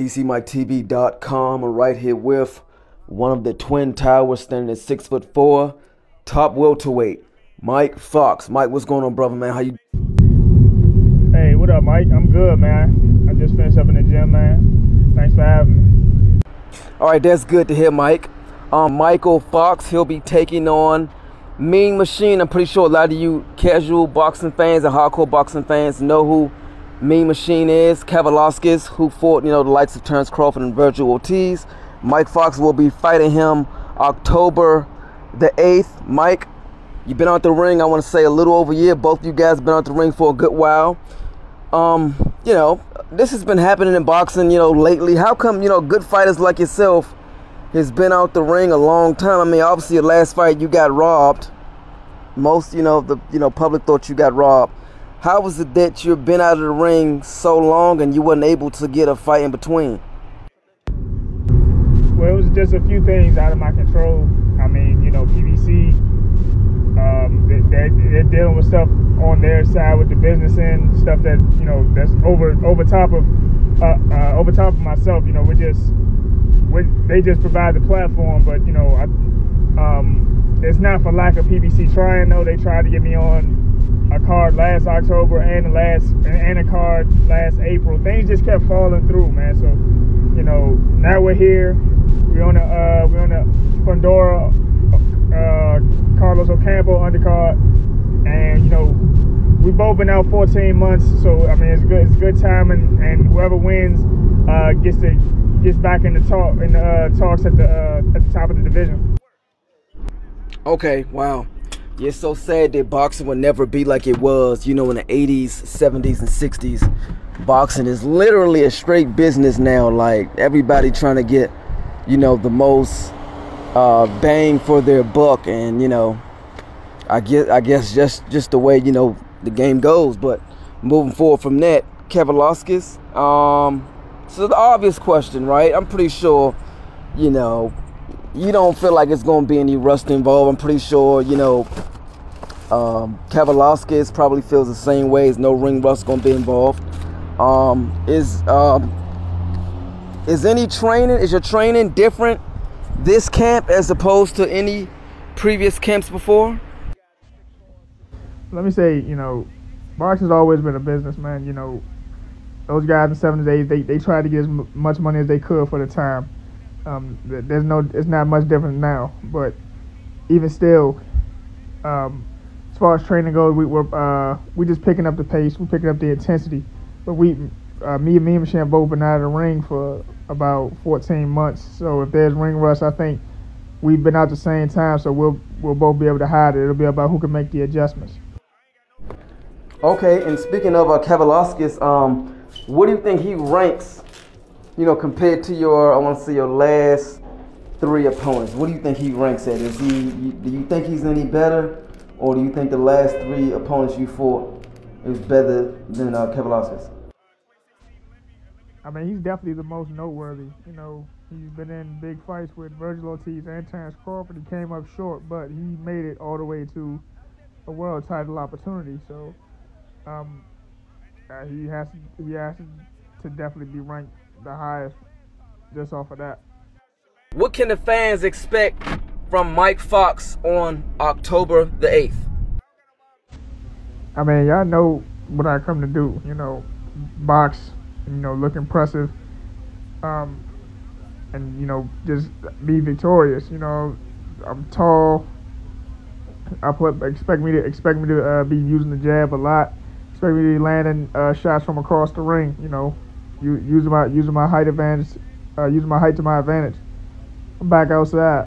DCMikeTV.com. I'm right here with one of the twin towers standing at six foot four, top welterweight, Mike Fox. Mike, what's going on, brother, man? How you? Hey, what up, Mike? I'm good, man. I just finished up in the gym, man. Thanks for having me. All right, that's good to hear, Mike. Um, Michael Fox, he'll be taking on Mean Machine. I'm pretty sure a lot of you casual boxing fans and hardcore boxing fans know who Mean Machine is. Kavaliauskas, who fought, you know, the likes of Terence Crawford and Virgil Ortiz. Mike Fox will be fighting him October the 8th. Mike, you've been out the ring, I want to say a little over a year. Both you guys been out the ring for a good while. Um, you know, this has been happening in boxing, you know, lately. How come, you know, good fighters like yourself has been out the ring a long time. I mean, obviously, your last fight you got robbed. Most, you know, the you know public thought you got robbed. How was it that you've been out of the ring so long and you wasn't able to get a fight in between? Well, it was just a few things out of my control. I mean, you know, PBC, um, they're, dealing with stuff on their side with the business end, stuff that you know that's over over top of uh, uh, over top of myself. You know, we're just they just provide the platform, but you know, I, um, it's not for lack of PBC trying. Though they tried to get me on a card last October and the last and a card last April. Things just kept falling through, man. So, you know, now we're here. We're on uh, we're on the Fundora uh, Carlos Ocampo undercard, and you know, we've both been out 14 months. So I mean, it's good. It's good timing, and whoever wins uh, gets to gets back in the talk in the uh, talks at the uh, at the top of the division. Okay, wow. It's so sad that boxing will never be like it was, you know, in the 80s, 70s, and 60s. Boxing is literally a straight business now. Like everybody trying to get, you know, the most uh, bang for their buck, and you know, I guess I guess just just the way you know the game goes. But moving forward from that, Kavaliauskas, um, so the obvious question, right? I'm pretty sure, you know, you don't feel like it's going to be any rust involved. I'm pretty sure, you know, um, probably feels the same way. There's no ring rust going to be involved. Um, is um, is any training? Is your training different this camp as opposed to any previous camps before? Let me say, you know, boxing's always been a businessman. You know, those guys in 70s, they, they, they tried to get as much money as they could for the time. Um, there's no, it's not much different now. But even still, um, as far as training goes, we, we're uh, we just picking up the pace, we're picking up the intensity. But we, uh, me and me and both been out of the ring for about 14 months. So if there's ring rust, I think we've been out the same time, so we'll we'll both be able to hide it. It'll be about who can make the adjustments. Okay, and speaking of uh, um, what do you think he ranks, you know, compared to your, I want to say your last three opponents? What do you think he ranks at? Is he, do you think he's any better? Or do you think the last three opponents you fought is better than uh? I mean, he's definitely the most noteworthy. You know, he's been in big fights with Virgil Ortiz and Terence Crawford. He came up short, but he made it all the way to a world title opportunity. So, um, uh, he has he has to definitely be ranked the highest just off of that. What can the fans expect from Mike Fox on October the 8th? I mean, y'all know what I come to do, you know, box, you know, look impressive, um, and, you know, just be victorious. You know, I'm tall. I put expect me to expect me to uh, be using the jab a lot especially landing uh, shots from across the ring. You know, using my using my height advantage, uh, using my height to my advantage. I'm back outside.